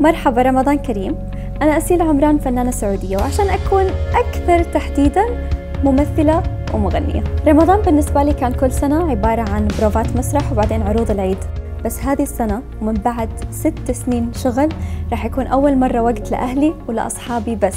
مرحبا رمضان كريم. أنا أسيل عمران فنانة سعودية وعشان أكون أكثر تحديدا ممثلة ومغنية. رمضان بالنسبة لي كان كل سنة عبارة عن بروفات مسرح وبعدين عروض العيد. بس هذه السنة ومن بعد ست سنين شغل راح يكون أول مرة وقت لأهلي ولأصحابي بس.